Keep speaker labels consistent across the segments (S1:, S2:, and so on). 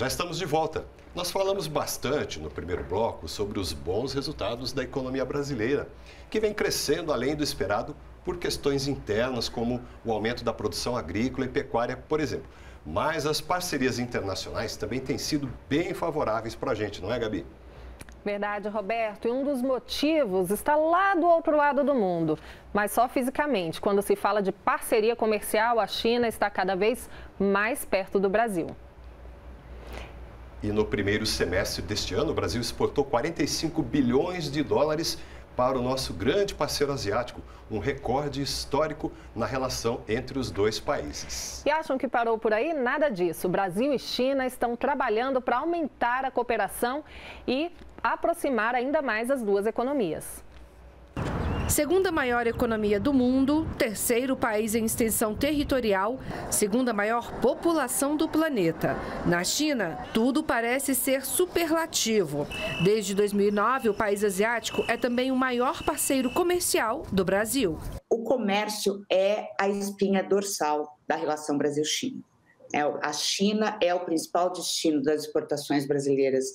S1: Já estamos de volta. Nós falamos bastante no primeiro bloco sobre os bons resultados da economia brasileira, que vem crescendo além do esperado por questões internas, como o aumento da produção agrícola e pecuária, por exemplo. Mas as parcerias internacionais também têm sido bem favoráveis para a gente, não é, Gabi?
S2: Verdade, Roberto. E um dos motivos está lá do outro lado do mundo, mas só fisicamente. Quando se fala de parceria comercial, a China está cada vez mais perto do Brasil.
S1: E no primeiro semestre deste ano, o Brasil exportou 45 bilhões de dólares para o nosso grande parceiro asiático, um recorde histórico na relação entre os dois países.
S2: E acham que parou por aí? Nada disso. Brasil e China estão trabalhando para aumentar a cooperação e aproximar ainda mais as duas economias.
S3: Segunda maior economia do mundo, terceiro país em extensão territorial, segunda maior população do planeta. Na China, tudo parece ser superlativo. Desde 2009, o país asiático é também o maior parceiro comercial do Brasil.
S4: O comércio é a espinha dorsal da relação Brasil-China. É, a China é o principal destino das exportações brasileiras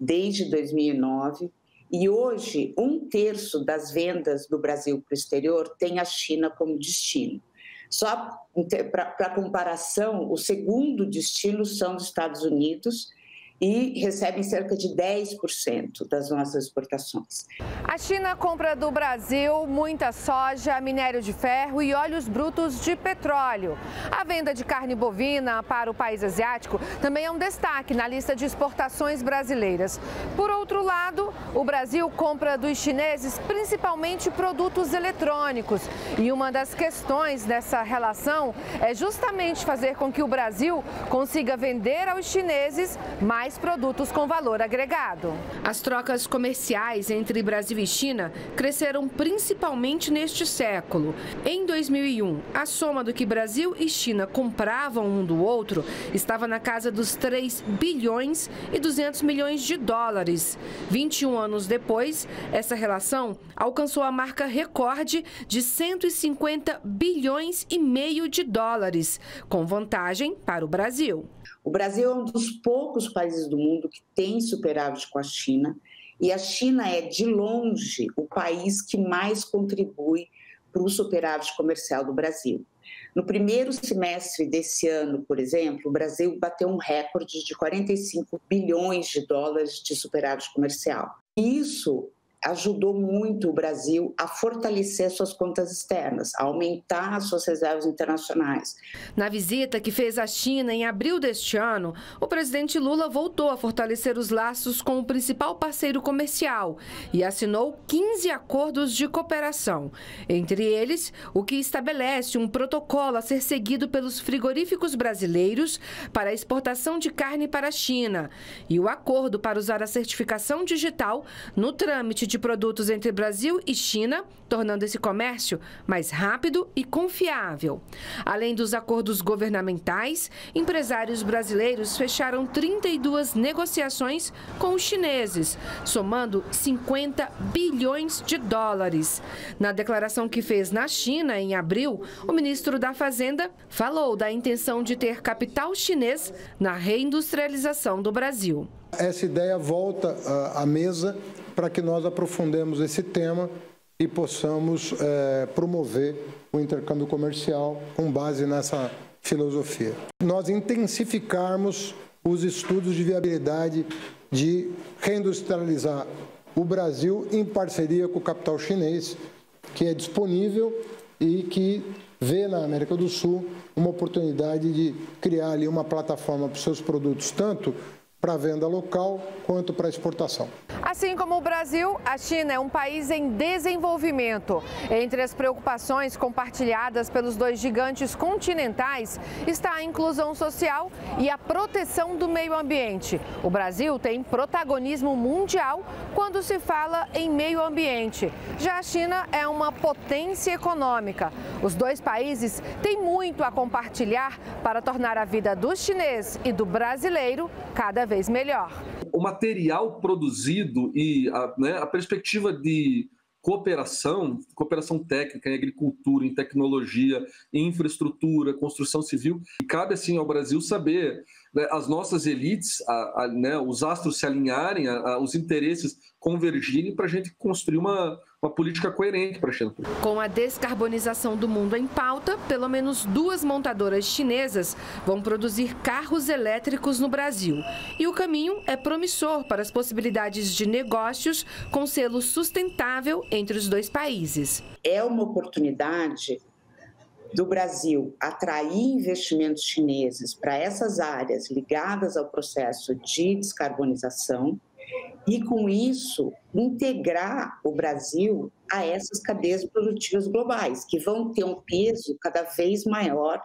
S4: desde 2009 e hoje, um terço das vendas do Brasil para o exterior tem a China como destino. Só para comparação, o segundo destino são os Estados Unidos e recebem cerca de 10% das nossas exportações.
S3: A China compra do Brasil muita soja, minério de ferro e óleos brutos de petróleo. A venda de carne bovina para o país asiático também é um destaque na lista de exportações brasileiras. Por outro lado, o Brasil compra dos chineses principalmente produtos eletrônicos. E uma das questões dessa relação é justamente fazer com que o Brasil consiga vender aos chineses mais mais produtos com valor agregado. As trocas comerciais entre Brasil e China cresceram principalmente neste século. Em 2001, a soma do que Brasil e China compravam um do outro estava na casa dos 3 bilhões e 200 milhões de dólares. 21 anos depois, essa relação alcançou a marca recorde de 150 bilhões e meio de dólares, com vantagem para o Brasil.
S4: O Brasil é um dos poucos países do mundo que tem superávit com a China, e a China é, de longe, o país que mais contribui para o superávit comercial do Brasil. No primeiro semestre desse ano, por exemplo, o Brasil bateu um recorde de 45 bilhões de dólares de superávit comercial. Isso ajudou muito o Brasil a fortalecer suas contas externas, a aumentar as suas reservas internacionais.
S3: Na visita que fez à China em abril deste ano, o presidente Lula voltou a fortalecer os laços com o principal parceiro comercial e assinou 15 acordos de cooperação. Entre eles, o que estabelece um protocolo a ser seguido pelos frigoríficos brasileiros para a exportação de carne para a China e o acordo para usar a certificação digital no trâmite de produtos entre Brasil e China, tornando esse comércio mais rápido e confiável. Além dos acordos governamentais, empresários brasileiros fecharam 32 negociações com os chineses, somando 50 bilhões de dólares. Na declaração que fez na China em abril, o ministro da Fazenda falou da intenção de ter capital chinês na reindustrialização do Brasil.
S5: Essa ideia volta à mesa para que nós aprofundemos esse tema e possamos é, promover o intercâmbio comercial com base nessa filosofia. Nós intensificarmos os estudos de viabilidade de reindustrializar o Brasil em parceria com o capital chinês, que é disponível e que vê na América do Sul uma oportunidade de criar ali uma plataforma para os seus produtos, tanto para venda local quanto para exportação.
S3: Assim como o Brasil, a China é um país em desenvolvimento. Entre as preocupações compartilhadas pelos dois gigantes continentais está a inclusão social e a proteção do meio ambiente. O Brasil tem protagonismo mundial quando se fala em meio ambiente. Já a China é uma potência econômica. Os dois países têm muito a compartilhar para tornar a vida do chinês e do brasileiro cada vez vez melhor.
S6: O material produzido e a, né, a perspectiva de cooperação, cooperação técnica em agricultura, em tecnologia, em infraestrutura, construção civil. Cabe assim ao Brasil saber né, as nossas elites, a, a, né, os astros se alinharem, a, os interesses convergirem para a gente construir uma, uma política coerente para a China.
S3: Com a descarbonização do mundo em pauta, pelo menos duas montadoras chinesas vão produzir carros elétricos no Brasil. E o caminho é promissor para as possibilidades de negócios com selo sustentável entre os dois países.
S4: É uma oportunidade do Brasil atrair investimentos chineses para essas áreas ligadas ao processo de descarbonização e, com isso, integrar o Brasil a essas cadeias produtivas globais, que vão ter um peso cada vez maior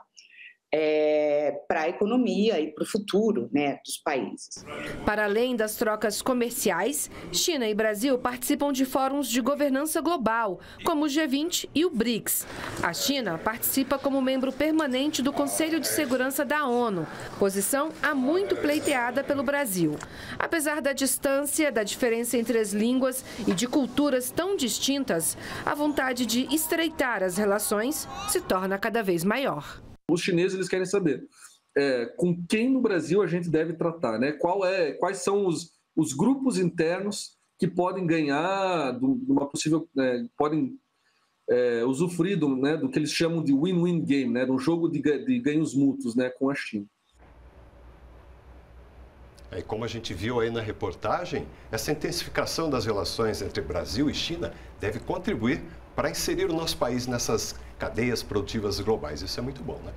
S4: é, para a economia e para o futuro né, dos países.
S3: Para além das trocas comerciais, China e Brasil participam de fóruns de governança global, como o G20 e o BRICS. A China participa como membro permanente do Conselho de Segurança da ONU, posição há muito pleiteada pelo Brasil. Apesar da distância, da diferença entre as línguas e de culturas tão distintas, a vontade de estreitar as relações se torna cada vez maior.
S6: Os chineses eles querem saber é, com quem no Brasil a gente deve tratar, né? Qual é, quais são os, os grupos internos que podem ganhar de uma possível, é, podem é, usufruir do, né, do que eles chamam de win-win game, né? De um jogo de, de ganhos mútuos, né? Com a China.
S1: E como a gente viu aí na reportagem, essa intensificação das relações entre Brasil e China deve contribuir para inserir o nosso país nessas cadeias produtivas globais. Isso é muito bom, né?